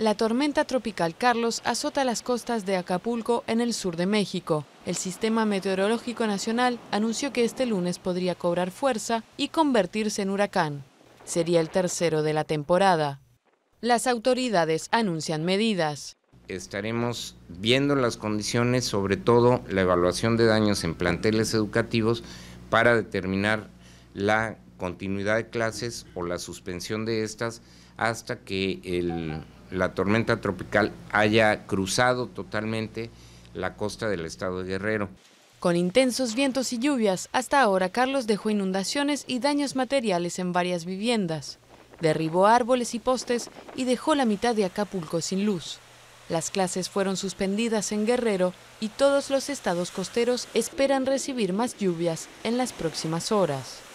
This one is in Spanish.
La tormenta tropical Carlos azota las costas de Acapulco en el sur de México. El Sistema Meteorológico Nacional anunció que este lunes podría cobrar fuerza y convertirse en huracán. Sería el tercero de la temporada. Las autoridades anuncian medidas. Estaremos viendo las condiciones, sobre todo la evaluación de daños en planteles educativos, para determinar la continuidad de clases o la suspensión de estas hasta que el la tormenta tropical haya cruzado totalmente la costa del estado de Guerrero. Con intensos vientos y lluvias, hasta ahora Carlos dejó inundaciones y daños materiales en varias viviendas. Derribó árboles y postes y dejó la mitad de Acapulco sin luz. Las clases fueron suspendidas en Guerrero y todos los estados costeros esperan recibir más lluvias en las próximas horas.